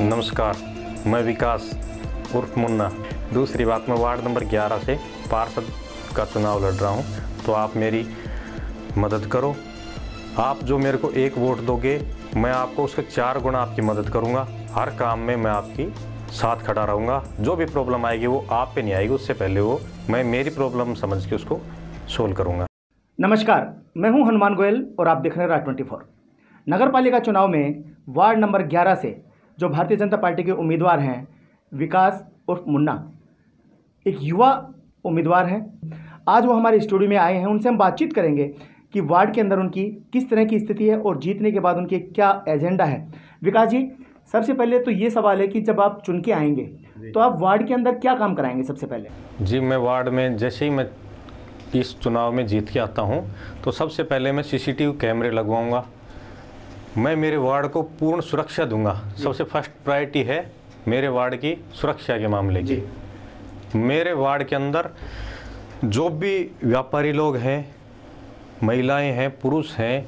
नमस्कार, मैं विकास उर्फ़ मुन्ना। दूसरी बात, मैं वार्ड नंबर 11 से पार्षद का चुनाव लड़ रहा हूँ तो आप मेरी मदद करो। आप जो मेरे को एक वोट दोगे, मैं आपको उसके चार गुना आपकी मदद करूँगा। हर काम में मैं आपकी साथ खड़ा रहूँगा। जो भी प्रॉब्लम आएगी, वो आप पे नहीं आएगी, उससे पहले वो मैं मेरी प्रॉब्लम समझ के उसको सोल्व करूँगा। नमस्कार, मैं हूँ हनुमान गोयल और आप देख रहे हैं राज ट्वेंटी फोर। नगर पालिका चुनाव में वार्ड नंबर 11 से जो भारतीय जनता पार्टी के उम्मीदवार हैं विकास उर्फ़ मुन्ना। एक युवा उम्मीदवार हैं। आज वो हमारे स्टूडियो में आए हैं उनसे हम बातचीत करेंगे कि वार्ड के अंदर उनकी किस तरह की स्थिति है और जीतने के बाद उनके क्या एजेंडा है। विकास जी सबसे पहले तो ये सवाल है कि जब आप चुन के आएँगे तो आप वार्ड के अंदर क्या काम कराएँगे सबसे पहले? जी मैं वार्ड में जैसे ही मैं इस चुनाव में जीत के आता हूँ तो सबसे पहले मैं सीसीटीवी कैमरे लगवाऊँगा। मैं मेरे वार्ड को पूर्ण सुरक्षा दूँगा। सबसे फ़र्स्ट प्रायोरिटी है मेरे वार्ड की सुरक्षा के मामले की। मेरे वार्ड के अंदर जो भी व्यापारी लोग हैं महिलाएँ हैं पुरुष हैं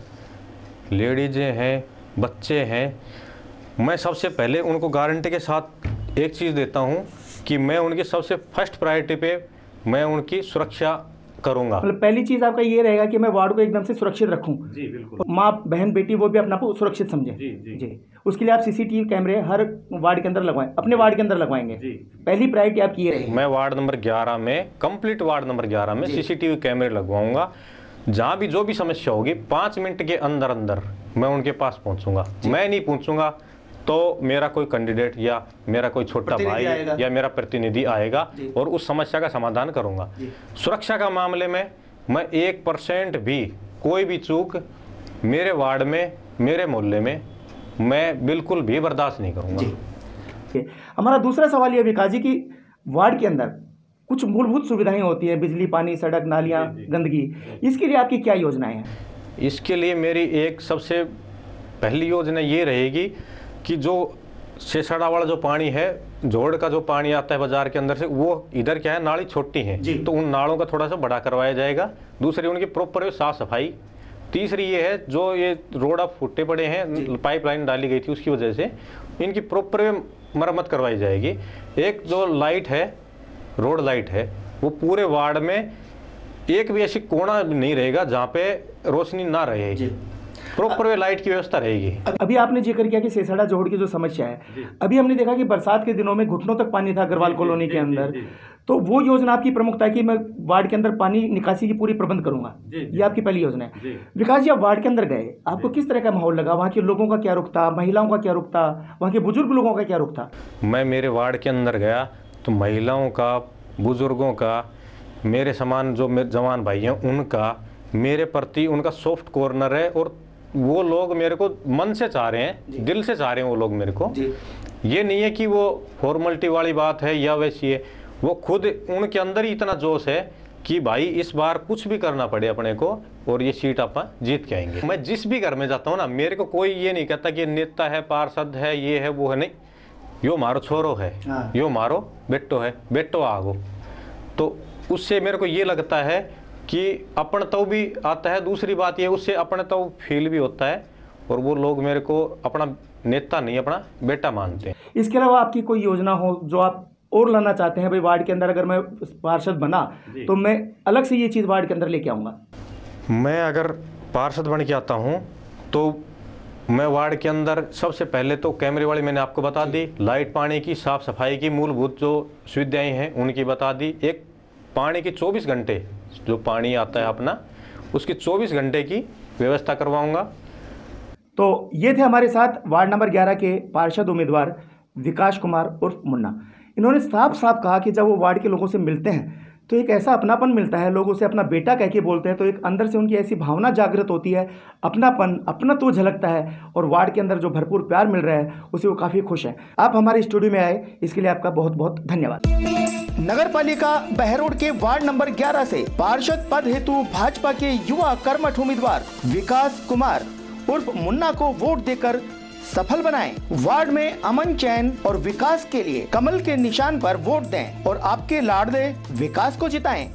लेडीजें हैं बच्चे हैं मैं सबसे पहले उनको गारंटी के साथ एक चीज़ देता हूँ कि मैं उनकी सबसे फ़र्स्ट प्रायोरिटी पे मैं उनकी सुरक्षा करूँगा। मतलब पहली चीज़ आपका ये रहेगा कि मैं वार्ड को एकदम से सुरक्षित रखूँ। जी बिल्कुल। माँ बहन बेटी वो भी अपना को सुरक्षित समझे। जी, जी। जी। उसके लिए आप सीसीटीवी कैमरे हर वार्ड के अंदर लगवाएँ। अपने वार्ड के अंदर लगवाएँगे। जी। पहली प्रायोरिटी आपकी ये रहेगी। मैं वार्ड नंबर 11 में कंप्लीट वार्ड नंबर 11 में सीसीटीवी कैमरे लगवाऊँगा। जहाँ भी जो भी समस्या होगी पाँच मिनट के अंदर अंदर मैं उनके पास पहुंचूँगा। मैं नहीं पहुंचूँगा तो मेरा कोई कैंडिडेट या मेरा कोई छोटा भाई या मेरा प्रतिनिधि आएगा और उस समस्या का समाधान करूँगा। सुरक्षा का मामले में मैं एक परसेंट भी कोई भी चूक मेरे वार्ड में मेरे मोहल्ले में मैं बिल्कुल भी बर्दाश्त नहीं करूँगा। हमारा दूसरा सवाल ये विकास जी कि वार्ड के अंदर कुछ मूलभूत सुविधाएँ होती हैं बिजली पानी सड़क नालियाँ गंदगी। इसके लिए आपकी क्या योजनाएँ हैं? इसके लिए मेरी एक सबसे पहली योजना ये रहेगी कि जो सेसड़ा वाला जो पानी है जोड़ का जो पानी आता है बाज़ार के अंदर से वो इधर क्या है नाली छोटी है। तो उन नालों का थोड़ा सा बड़ा करवाया जाएगा। दूसरी उनकी प्रॉपर साफ़ सफ़ाई। तीसरी ये है जो ये रोड अब फुटे पड़े हैं पाइपलाइन डाली गई थी उसकी वजह से इनकी प्रॉपर मरम्मत करवाई जाएगी। एक जो लाइट है रोड लाइट है वो पूरे वार्ड में एक भी ऐसी कोना नहीं रहेगा जहाँ पे रोशनी ना रहे। प्रॉपर वे लाइट की व्यवस्था रहेगी। अभी आपने ज़िक्र किया कि सेसड़ा जोड़ की जो समस्या है अभी हमने देखा कि बरसात के दिनों में घुटनों तक पानी था अग्रवाल कॉलोनी के अंदर। तो वो योजना आपकी प्रमुखता है कि मैं वार्ड के अंदर पानी निकासी की पूरी प्रबंध करूँगा। ये आपकी पहली योजना है। विकास जी आप वार्ड के अंदर गए आपको किस तरह का माहौल लगा? वहाँ के लोगों का क्या रुख था? महिलाओं का क्या रुख था? वहाँ के बुज़ुर्ग लोगों का क्या रुख था? मैं मेरे वार्ड के अंदर गया तो महिलाओं का बुज़ुर्गों का मेरे समान जो मेरे जवान भाई हैं उनका मेरे प्रति उनका सॉफ्ट कॉर्नर है और वो लोग मेरे को मन से चाह रहे हैं दिल से चाह रहे हैं वो लोग मेरे को। ये नहीं है कि वो फॉर्मेलिटी वाली बात है या वैसी है। वो खुद उनके अंदर ही इतना जोश है कि भाई इस बार कुछ भी करना पड़े अपने को और ये सीट आप जीत के आएँगे। मैं जिस भी घर में जाता हूँ ना मेरे को कोई ये नहीं कहता कि नेता है पार्षद है ये है वो है नहीं। यो मारो छोरो है हाँ। यो मारो बेटो है बेटो आगो। तो उससे मेरे को ये लगता है कि अपन तो भी आता है दूसरी बात ये उससे अपने तो फील भी होता है और वो लोग मेरे को अपना नेता नहीं अपना बेटा मानते हैं। इसके अलावा आपकी कोई योजना हो जो आप और लाना चाहते हैं भाई वार्ड के अंदर अगर मैं पार्षद बना तो मैं अलग से ये चीज़ वार्ड के अंदर लेके आऊँगा? मैं अगर पार्षद बन के आता हूँ तो मैं वार्ड के अंदर सबसे पहले तो कैमरे वाली मैंने आपको बता दी लाइट पानी की साफ़ सफ़ाई की मूलभूत जो सुविधाएँ हैं उनकी बता दी। एक पानी के 24 घंटे जो पानी आता है अपना, उसकी 24 घंटे की व्यवस्था करवाऊँगा। तो ये थे हमारे साथ वार्ड नंबर 11 के पार्षद उम्मीदवार विकास कुमार उर्फ़ मुन्ना। इन्होंने साफ़ साफ़ कहा कि जब वो वार्ड के लोगों से मिलते हैं तो एक ऐसा अपनापन मिलता है, लोग उसे अपना बेटा कह के बोलते हैं तो एक अंदर से उनकी ऐसी भावना जागृत होती है, अपनापन अपना तो झलकता है, और वार्ड के अंदर जो भरपूर प्यार मिल रहा है, उसे वो काफ़ी खुश हैं। आप हमारे स्टूडियो में आए, इसके लिए आपका बहुत बहुत धन्यवाद। नगर पालिका बहरोड के वार्ड नंबर 11 से पार्षद पद हेतु भाजपा के युवा कर्मठ उम्मीदवार विकास कुमार उर्फ़ मुन्ना को वोट देकर सफल बनाएँ। वार्ड में अमन चैन और विकास के लिए कमल के निशान पर वोट दें और आपके लाडले विकास को जिताएँ